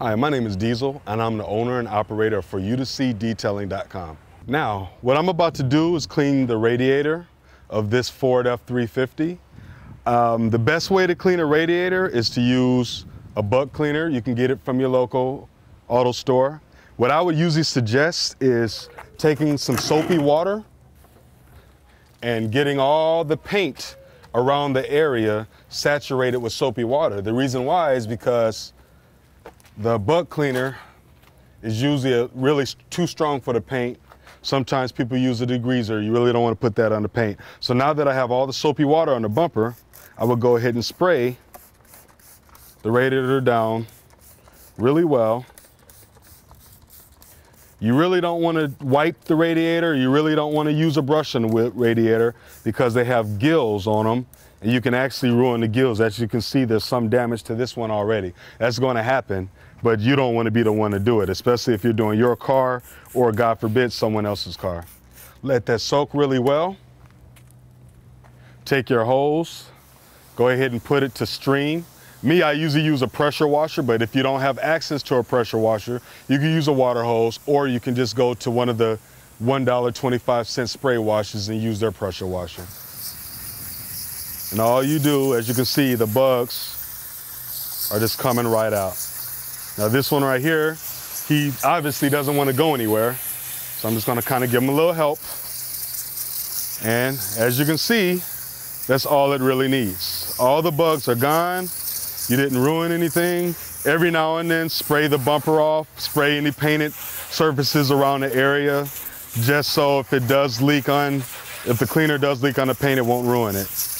Hi, my name is Diesel, and I'm the owner and operator 4u2cdetailing.com. Now, what I'm about to do is clean the radiator of this Ford F350. Um, the best way to clean a radiator is to use a bug cleaner. You can get it from your local auto store. What I would usually suggest is taking some soapy water and getting all the paint around the area saturated with soapy water. The reason why is because the bug cleaner is usually a, really too strong for the paint. Sometimes people use a degreaser. You really don't want to put that on the paint. So now that I have all the soapy water on the bumper, I will go ahead and spray the radiator down really well. You really don't want to wipe the radiator. You really don't want to use a brush on the radiator because they have gills on them and you can actually ruin the gills. As you can see, there's some damage to this one already. That's going to happen, but you don't want to be the one to do it, especially if you're doing your car or, God forbid, someone else's car. Let that soak really well. Take your hose, go ahead and put it to stream. Me, I usually use a pressure washer, but if you don't have access to a pressure washer, you can use a water hose or you can just go to one of the $1.25 spray washers and use their pressure washer. And all you do, as you can see, the bugs are just coming right out. Now this one right here, he obviously doesn't want to go anywhere. So I'm just gonna kind of give him a little help. And as you can see, that's all it really needs. All the bugs are gone. You didn't ruin anything. Every now and then, spray the bumper off, spray any painted surfaces around the area, just so if it does leak on, if the cleaner does leak on the paint, it won't ruin it.